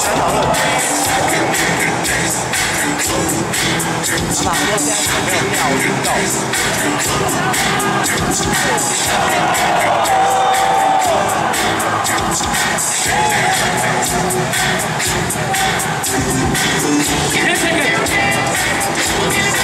讨论，来讨论。好吧，我现在没有料运动。DJ,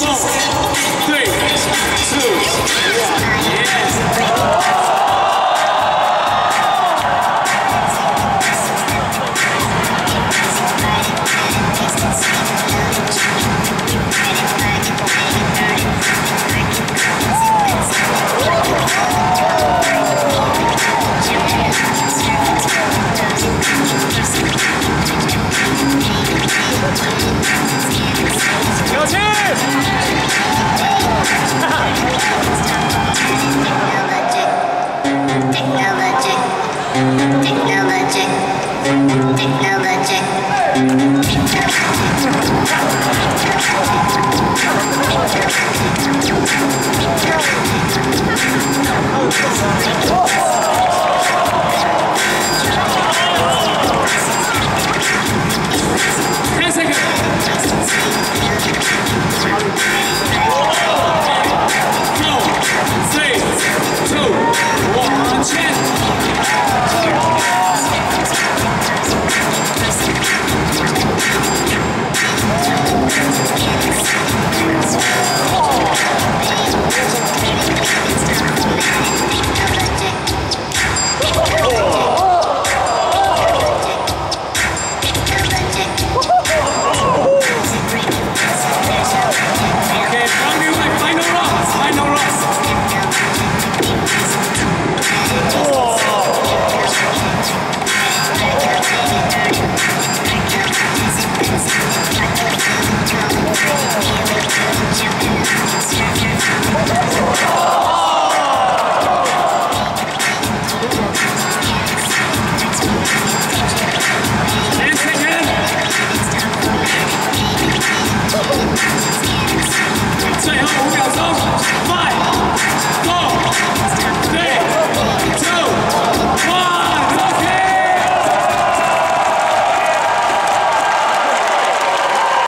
そう